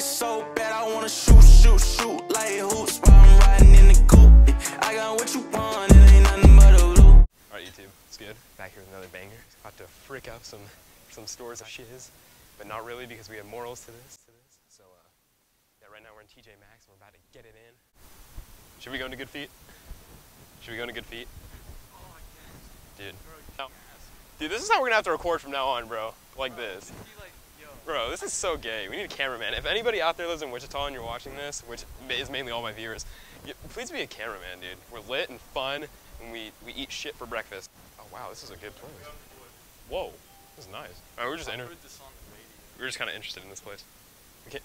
it so bad, I wanna shoot, shoot, shoot like hoops while I'm riding in the coupe. I got what you want, it ain't nothing but a loop. Alright YouTube, it's good. Back here with another banger. About to frick up some some stores of shiz, but not really because we have morals to this. To this. So uh, yeah, right now we're in TJ Maxx and we're about to get it in. Should we go into Good Feet? Should we go into Good Feet? Dude. No. Dude, this is how we're gonna have to record from now on, bro. Like this. Bro, this is so gay. We need a cameraman. If anybody out there lives in Wichita and you're watching this, which is mainly all my viewers, please be a cameraman, dude. We're lit and fun, and we, we eat shit for breakfast. Oh wow, this is a good place. Whoa, this is nice. All right, we're just inter- we're just kind of interested in this place. We can't.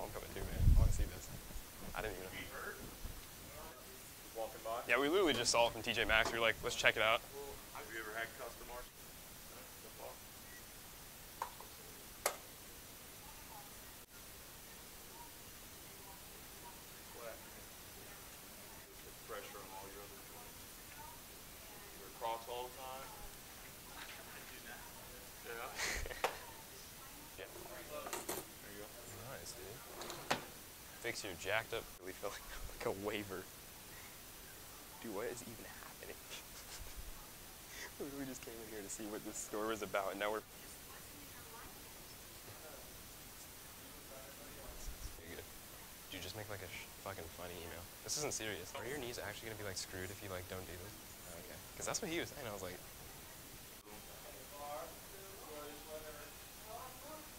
Oh, I'm coming too, man. I want to see this. I didn't even know. Yeah, we literally just saw it from TJ Maxx. We were like, let's check it out. Have you ever had custom art? Pressure on all your other joints. You're across all the time. Yeah. Yeah. There you go. Nice, dude. Your jacked up. Really feel like, like a waiver. Dude, what is even happening? we just came in here to see what this store was about, and now we're. Dude, just make like a sh- fucking funny email. This isn't serious. Are your knees actually gonna be like screwed if you like don't do this? Oh, okay. Because that's what he was saying. I was like,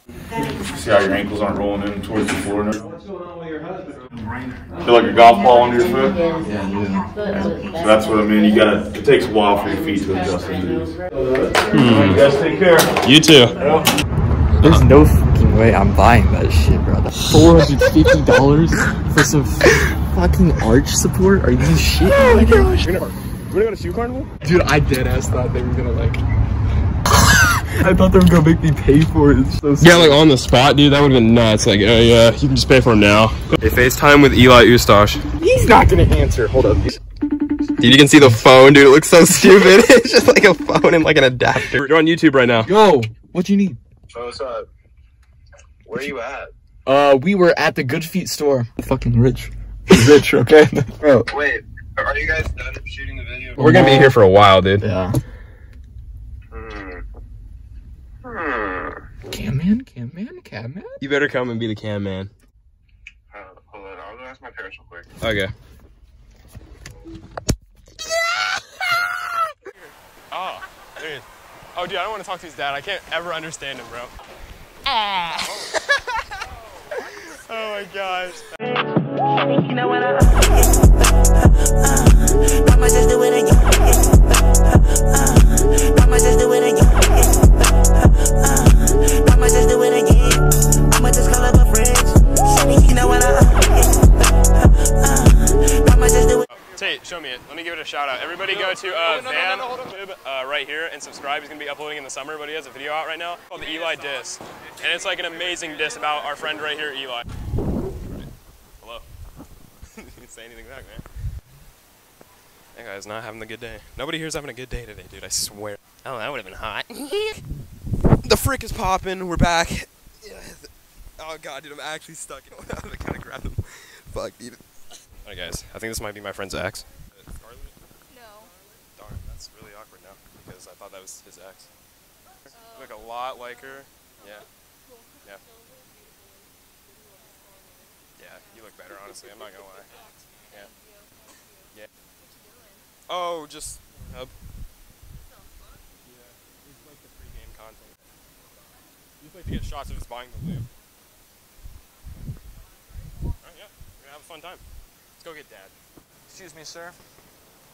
See how your ankles aren't rolling in towards the floor now? What's going on with your husband? Feel like a golf ball under your foot? Yeah, yeah. So that's what I mean. You gotta, it takes a while for your feet to adjust into these. Hmm. You guys take care. you too. There's no fucking way I'm buying that shit, bro. Four hundred fifty dollars for some fucking arch support? Are you shit? Oh my gosh. We're gonna go to shoe carnival. Dude, I dead ass thought they were gonna like. I thought they were gonna make me pay for it. It's so Yeah, like on the spot, dude. That would have been nuts. Like, oh yeah, you can just pay for him now. Hey, FaceTime with Eli Ustash. He's not gonna answer. Hold up. Dude, you can see the phone, dude. It looks so stupid. it's just like a phone and like an adapter. You're on YouTube right now. Yo, what do you need? What's up? Where are you at? Uh, we were at the Good Feet store. Fucking rich. rich, okay? Bro. Wait, are you guys done shooting the video? We're gonna be here for a while, dude. Yeah. Cam man, cam man, cam man. You better come and be the cam man. Uh, hold on, I'll go ask my parents real quick. Okay. Oh, there he is. Oh, dude, I don't want to talk to his dad. I can't ever understand him, bro. Ah. oh my gosh. You know what I I might just do it again. I right now called the Eli Diss, and it's like an amazing diss about our friend right here, Eli. Hello. you didn't say anything back, man. That guy's not having a good day. Nobody here's having a good day today, dude. I swear. Oh, that would have been hot. the frick is popping. We're back. Yeah. Oh god, dude, I'm actually stuck. I gotta grab him. Fuck, dude. Alright, guys. I think this might be my friend's ex. Scarlett? No. Darn, that's really awkward now because I thought that was his ex. You look a lot like her. Yeah. Yeah. Yeah, you look better, honestly. I'm not gonna lie. Yeah. Yeah. Oh, just. Uh, yeah, it's like the pre-game content. You just like to get shots of us buying the loot. Alright, yeah. We're gonna have a fun time. Let's go get dad. Excuse me, sir.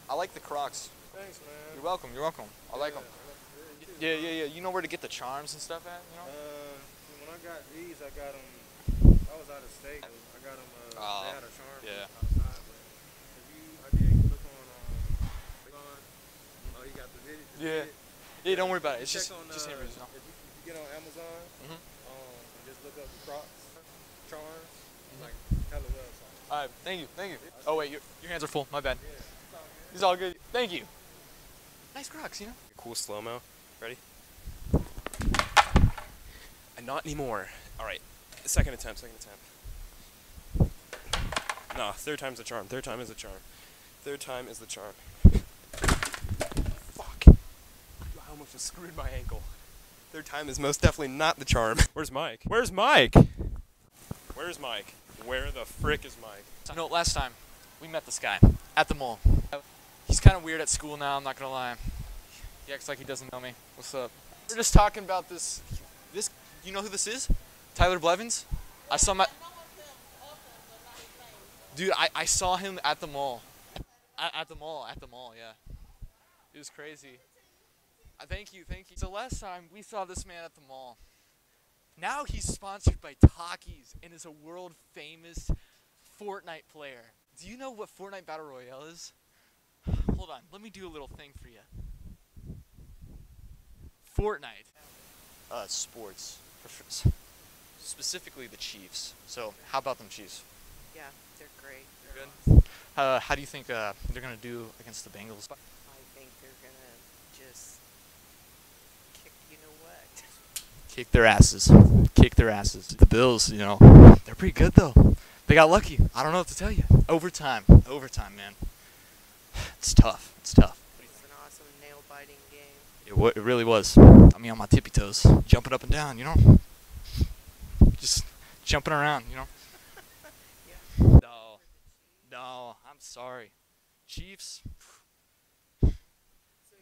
I like the Crocs. Thanks, man. You're welcome. You're welcome. I like them. Yeah, yeah, yeah. You know where to get the charms and stuff at? You know? Uh, when I got these, I got them. I was out of state. I got them. Uh, Oh, they had a charm yeah. outside. But if you, I did look on. Um, on oh, you got the video. the Yeah. vid- Yeah, don't worry about it. It's just, on, just uh, interviews, you? If you, you get on Amazon, Mhm. um, and just look up the Crocs charms, Mm-hmm. like hella websites. All right, thank you, thank you. Oh wait, your, your hands are full. My bad. It's all good. Thank you. Nice Crocs, you know. Cool slow mo. Ready? And not anymore. All right. second attempt, second attempt. Nah, third time's the charm. Third time is the charm. Third time is the charm. Fuck. I almost just screwed my ankle. Third time is most definitely not the charm. Where's Mike? Where's Mike? Where's Mike? Where the frick is Mike? You know, last time we met this guy at the mall. He's kind of weird at school now. I'm not gonna lie. He acts like he doesn't know me. What's up? We're just talking about this. This, you know who this is? Tyler Blevins. I saw my. Dude, I, I saw him at the mall. At, at the mall, at the mall, yeah. It was crazy. Uh, thank you, thank you. So last time we saw this man at the mall. Now he's sponsored by Takis and is a world famous Fortnite player. Do you know what Fortnite Battle Royale is? Hold on, let me do a little thing for you. Fortnite. Uh, sports. Specifically the Chiefs. So, how about them Chiefs? Yeah, they're great. Good. Uh, how do you think uh, they're gonna do against the Bengals? I think they're gonna just kick you know what. Kick their asses. Kick their asses. The Bills, you know, they're pretty good though. They got lucky. I don't know what to tell you. Overtime. Overtime, man. It's tough. It's tough. It's an awesome nail biting game. It, it really was. I mean, on my tippy toes, jumping up and down, you know? Just jumping around, you know? No. No, I'm sorry. Chiefs.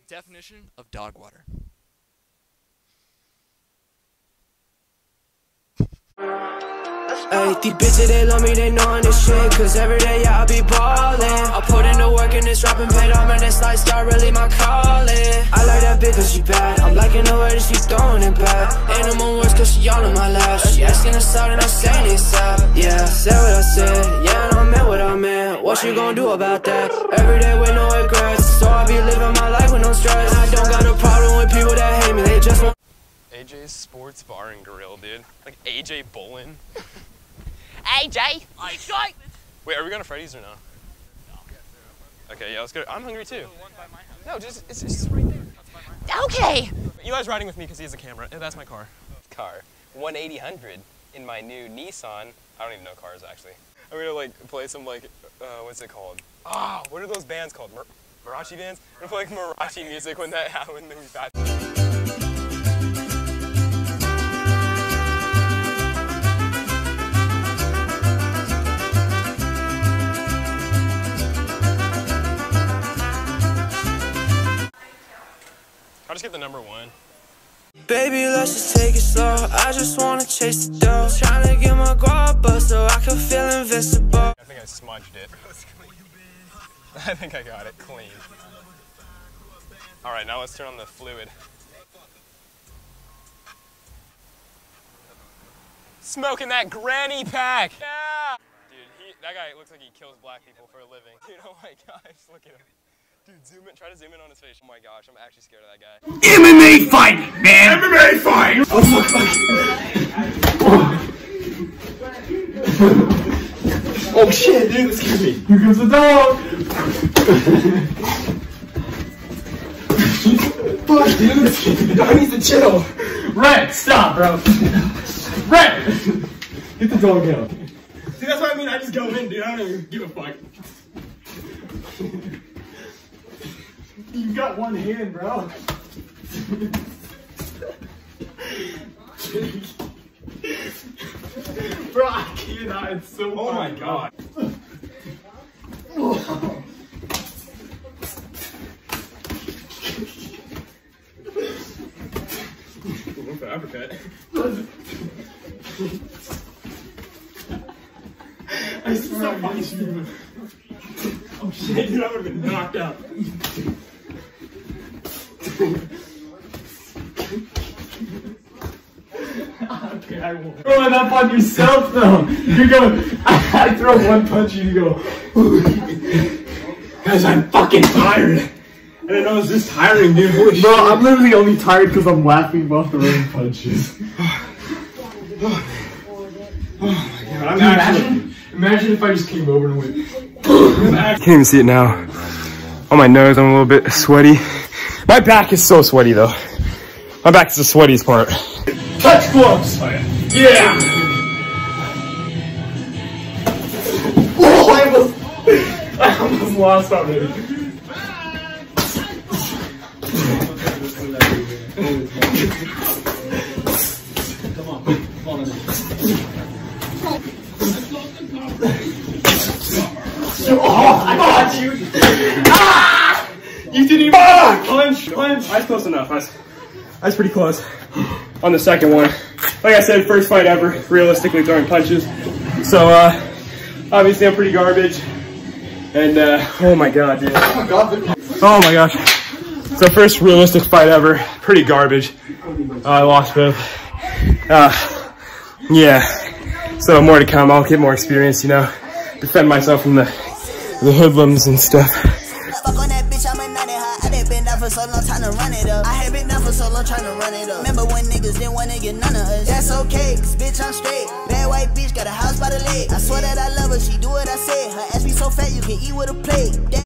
Definition of dog water. Ay, these bitches, they love me, they knowin' this shit Cause every day, yeah, I be ballin' I put in the work in this rapping paid I'm in this lifestyle, really my calling. I like that bitch cause she bad. I'm liking the way that she throwing it back. Ain't no more words cause she all in my lap. She asking us out and I'm saying it's up Yeah, said what I said. Yeah, and I meant what I meant. What you gon' do about that? Every day with no regrets. So I be living my life with no stress. And I don't got a problem with people that hate me. They just want AJ's Sports Bar and Grill, dude. Like AJ Bolin. AJ! AJ! Wait, are we going to Freddy's or no? Okay, yeah, let's go. I'm hungry too. No, just it's, it's just right there. Okay! Eli's riding with me because he has a camera. Yeah, that's my car. Car. 180 in my new Nissan. I don't even know cars actually. I'm gonna like play some like, uh, what's it called? Ah, what are those bands called? Mar- Marachi bands? I'm gonna play like Marachi music when that when we pass. Just get the number one. Baby, let's just take it slow. I just wanna chase the dough. Tryna get my up so I can feel invincible. I think I smudged it. I think I got it clean. All right, now let's turn on the fluid. Smoking that granny pack. Yeah. Dude, he, that guy looks like he kills black people for a living. Dude, oh my gosh, look at him. Dude, zoom in, try to zoom in on his face. Oh my gosh, I'm actually scared of that guy. MMA fight, man. MMA fight. Oh fuck. Oh, oh shit, dude, that scared me. Here comes the dog. fuck, dude. Dog needs to chill. Red, stop, bro. Red. Get the dog out. See, that's what I mean. I just go in, dude. I don't even give a fuck. You got one hand, bro. bro, I cannot. It's so Oh my god. One for. I swear I hate you. Oh shit, dude, I would have been knocked out. Okay, I won't. Throw it up on yourself though. You go, I throw one punch and you go, Guys, I'm fucking tired. And I didn't know it was this tiring, dude. Holy shit. Bro, I'm literally only tired because I'm laughing about the rain punches. I'm imagine, imagine if I just came over and went. Can't even see it now. On my nose, I'm a little bit sweaty. My back is so sweaty though. My back is the sweatiest part. Touch gloves. Oh, yeah. yeah. Oh, I almost, I almost lost that baby. Come on, come on. Oh, I got you. You didn't even punch, punch. I was close enough. I was, pretty close on the second one. Like I said, first fight ever, realistically throwing punches. So, uh, obviously I'm pretty garbage. And, uh, oh my god, dude. Oh my gosh. So first realistic fight ever, pretty garbage. Uh, I lost both. Uh, yeah. So more to come. I'll get more experience, you know, defend myself from the the hoodlums and stuff. For so long, trying to run it up. I had been down for so long, trying to run it up. Remember when niggas didn't wanna get none of us? That's okay, cause bitch, I'm straight. Bad white bitch, got a house by the lake. I swear that I love her, she do what I say. Her ass be so fat, you can eat with a plate. That